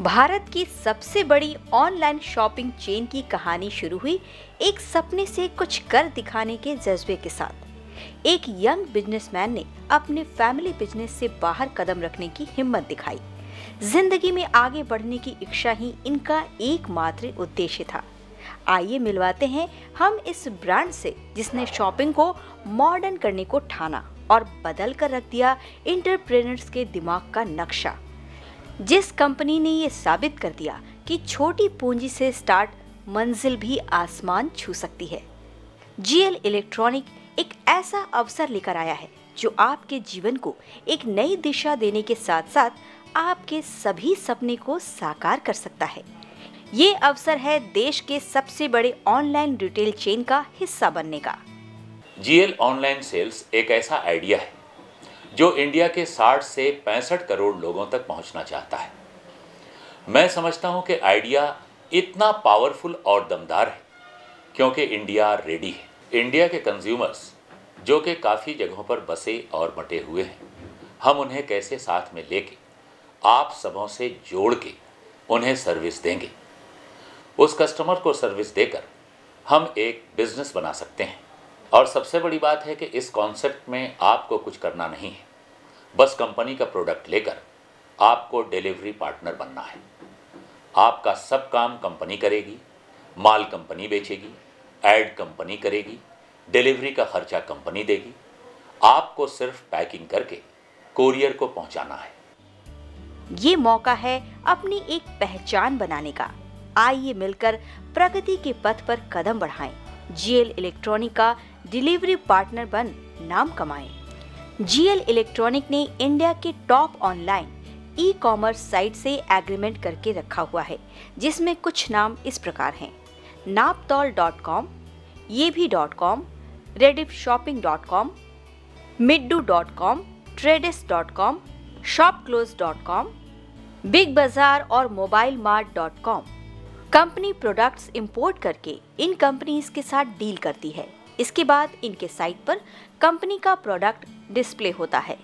भारत की सबसे बड़ी ऑनलाइन शॉपिंग चेन की कहानी शुरू हुई एक सपने से कुछ कर दिखाने के जज्बे के साथ। एक यंग बिजनेसमैन ने अपने फैमिली बिज़नेस से बाहर कदम रखने की हिम्मत दिखाई। ज़िंदगी में आगे बढ़ने की इच्छा ही इनका एकमात्र उद्देश्य था। आइए मिलवाते हैं हम इस ब्रांड से जिसने शॉपिंग को मॉडर्न करने को ठाना और बदल कर रख दिया इंटरप्रेनर्स के दिमाग का नक्शा। जिस कंपनी ने ये साबित कर दिया कि छोटी पूंजी से स्टार्ट मंजिल भी आसमान छू सकती है। जीएल इलेक्ट्रॉनिक एक ऐसा अवसर लेकर आया है जो आपके जीवन को एक नई दिशा देने के साथ साथ आपके सभी सपने को साकार कर सकता है। ये अवसर है देश के सबसे बड़े ऑनलाइन रिटेल चेन का हिस्सा बनने का। जीएल ऑनलाइन सेल्स एक ऐसा आइडिया है जो इंडिया के 60 से पैंसठ करोड़ लोगों तक पहुँचना चाहता है। मैं समझता हूँ कि आइडिया इतना पावरफुल और दमदार है, क्योंकि इंडिया रेडी है। इंडिया के कंज्यूमर्स जो कि काफ़ी जगहों पर बसे और बटे हुए हैं, हम उन्हें कैसे साथ में लेके, आप सबों से जोड़ के उन्हें सर्विस देंगे। उस कस्टमर को सर्विस देकर हम एक बिज़नेस बना सकते हैं। और सबसे बड़ी बात है कि इस कॉन्सेप्ट में आपको कुछ करना नहीं है। बस कंपनी का प्रोडक्ट लेकर आपको डिलीवरी पार्टनर बनना है। आपका सब काम कंपनी करेगी, माल कंपनी बेचेगी एड कंपनी करेगी, डिलीवरी का खर्चा कंपनी देगी। आपको सिर्फ़ पैकिंग करके कोरियर को पहुंचाना है। ये मौका है अपनी एक पहचान बनाने का। आइए मिलकर प्रगति के पथ पर कदम बढ़ाएँ। जीएल इलेक्ट्रॉनिक का डिलीवरी पार्टनर बन नाम कमाएँ। जीएल इलेक्ट्रॉनिक ने इंडिया के top online e commerce site से एग्रीमेंट करके रखा हुआ है, जिसमें कुछ नाम इस प्रकार हैं। Naaptol dot com Yebhi dot com Rediff shopping dot com, मिड्डू dot com, ट्रेडिस dot com ShopClues dot com big Bazaar और mobile mart dot com. Company products import करके इन कंपनीज़ के साथ डील करती है। इसके बाद इनके साइट पर कंपनी का प्रोडक्ट डिस्प्ले होता है।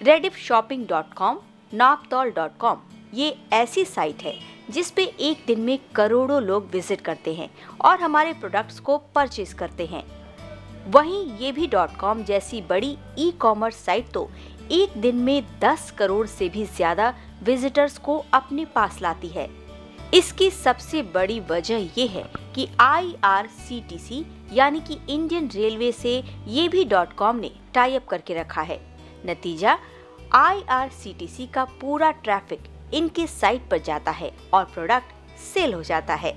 Rediff shopping dot com Naaptol dot com ये ऐसी साइट है जिस पे एक दिन में करोड़ों लोग विज़िट करते हैं और हमारे प्रोडक्ट्स को परचेज करते हैं। वहीं ये भी डॉट कॉम जैसी बड़ी ई कॉमर्स साइट तो एक दिन में 10 करोड़ से भी ज़्यादा विजिटर्स को अपने पास लाती है। इसकी सबसे बड़ी वजह ये है कि आईआरसीटीसी यानी कि इंडियन रेलवे से ये भी डॉट कॉम ने टाई अप करके रखा है। नतीजा आईआरसीटीसी का पूरा ट्रैफ़िक इनके साइट पर जाता है और प्रोडक्ट सेल हो जाता है।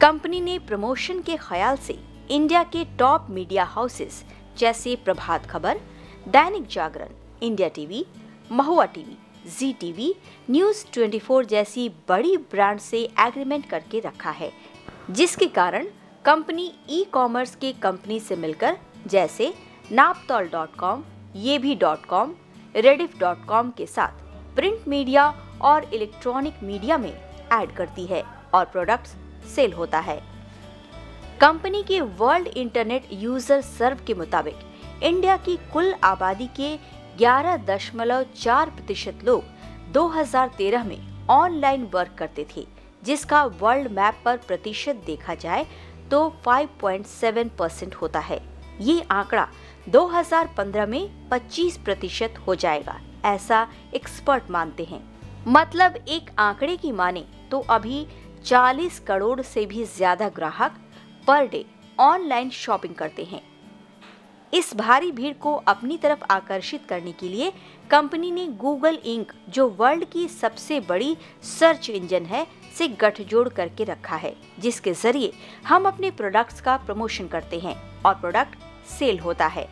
कंपनी ने प्रमोशन के ख्याल से इंडिया के टॉप मीडिया हाउसेस जैसे Prabhat Khabar, Dainik Jagran India TV Mahua TV Zee TV news 24 जैसी बड़ी ब्रांड से एग्रीमेंट करके रखा है। जिसके कारण कंपनी ई कॉमर्स के कंपनी से मिलकर, जैसे Naaptol dot com, Yebhi dot com, Rediff dot com के साथ प्रिंट मीडिया और इलेक्ट्रॉनिक मीडिया में ऐड करती है और प्रोडक्ट्स सेल होता है। कंपनी के वर्ल्ड इंटरनेट यूज़र सर्व के मुताबिक, इंडिया की कुल आबादी के 11.4 प्रतिशत लोग 2013 में ऑनलाइन वर्क करते थे जिसका वर्ल्ड मैप पर प्रतिशत देखा जाए तो 5.7 परसेंट होता है। ये आंकड़ा 2015 में 25 प्रतिशत हो जाएगा, ऐसा एक्सपर्ट मानते हैं। मतलब एक आंकड़े की माने तो अभी 40 करोड़ से भी ज़्यादा ग्राहक पर डे ऑनलाइन शॉपिंग करते हैं। इस भारी भीड़ को अपनी तरफ़ आकर्षित करने के लिए कंपनी ने गूगल इंक, जो वर्ल्ड की सबसे बड़ी सर्च इंजन है, से गठजोड़ करके रखा है, जिसके ज़रिए हम अपने प्रोडक्ट्स का प्रमोशन करते हैं और प्रोडक्ट सेल होता है।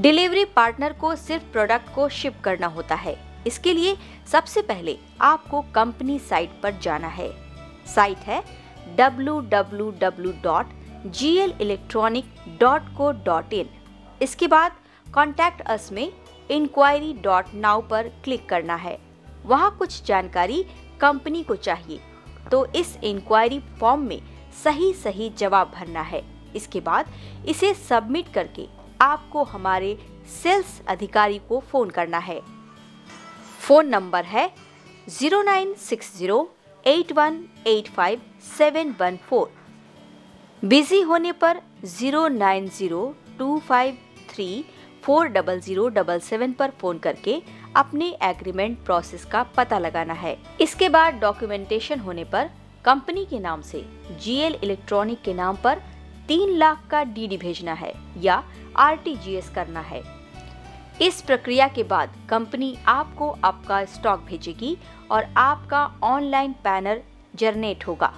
डिलीवरी पार्टनर को सिर्फ़ प्रोडक्ट को शिप करना होता है। इसके लिए सबसे पहले आपको कंपनी साइट पर जाना है। साइट है www.glelectronic.co.in इसके बाद कॉन्टैक्ट अस में इंक्वायरी डॉट नाउ पर क्लिक करना है। वहाँ कुछ जानकारी कंपनी को चाहिए। तो इस इंक्वायरी फॉर्म में सही सही जवाब भरना है। इसके बाद इसे सबमिट करके आपको हमारे सेल्स अधिकारी को फ़ोन करना है। फ़ोन नंबर है zero nine six zero eight one eight five seven one four busy होने पर zero nine zero two five three four double zero double seven पर फ़ोन करके अपने एग्रीमेंट प्रोसेस का पता लगाना है। इसके बाद डॉक्यूमेंटेशन होने पर कंपनी के नाम से जीएल इलेक्ट्रॉनिक के नाम पर तीन लाख का डीडी भेजना है या आरटीजीएस करना है। इस प्रक्रिया के बाद कंपनी आपको आपका स्टॉक भेजेगी और आपका ऑनलाइन पैनर जनरेट होगा।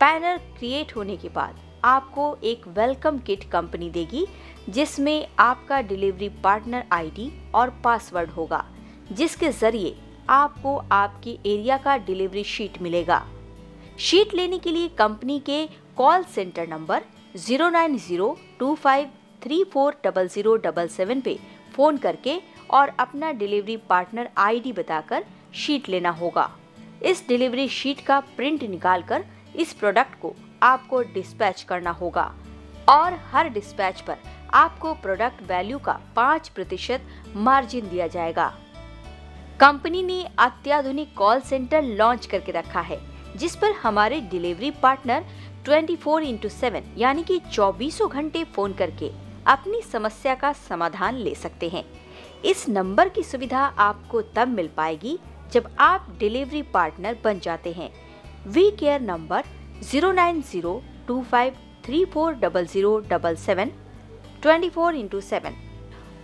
पैनर क्रिएट होने के बाद आपको एक वेलकम किट कंपनी देगी, जिसमें आपका डिलीवरी पार्टनर आईडी और पासवर्ड होगा, जिसके ज़रिए आपको आपके एरिया का डिलीवरी शीट मिलेगा। शीट लेने के लिए कंपनी के call centre number zero nine zero two five three four double zero double seven पे फ़ोन करके और अपना डिलीवरी पार्टनर आईडी बताकर शीट लेना होगा। इस डिलीवरी शीट का प्रिंट निकालकर इस प्रोडक्ट को आपको डिस्पैच करना होगा। और हर डिस्पैच पर आपको प्रोडक्ट वैल्यू का पाँच प्रतिशत मार्जिन दिया जाएगा। कंपनी ने अत्याधुनिक कॉल सेंटर लॉन्च करके रखा है, जिस पर हमारे delivery partner 24 four into seven, यानी कि चौबीसों घंटे फ़ोन करके अपनी समस्या का समाधान ले सकते हैं। इस नंबर की सुविधा आपको तब मिल पाएगी जब आप डिलीवरी पार्टनर बन जाते हैं। We care number zero nine zero two five three four double zero double seven twenty four into seven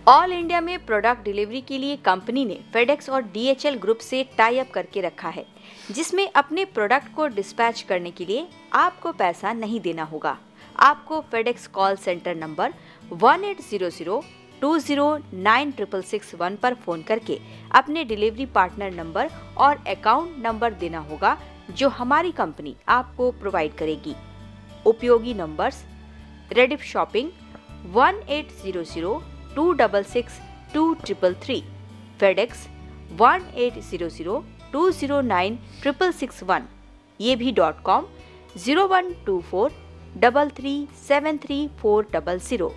all India में प्रोडक्ट डिलीवरी के लिए कंपनी ने फेडेक्स और डीएचएल ग्रुप से टाई अप करके रखा है, जिसमें अपने प्रोडक्ट को डिस्पैच करने के लिए आपको पैसा नहीं देना होगा। आपको FedEx call centre number one eight zero zero two zero nine triple six one पर फ़ोन करके अपने डिलीवरी पार्टनर नंबर और अकाउंट नंबर देना होगा, जो हमारी कंपनी आपको प्रोवाइड करेगी। उपयोगी numbers Rediff shopping one eight zero zero two double six two triple three FedEx one eight zero zero two zero nine triple six one, Yebhi dot com, zero one two four double three seven three four double zero.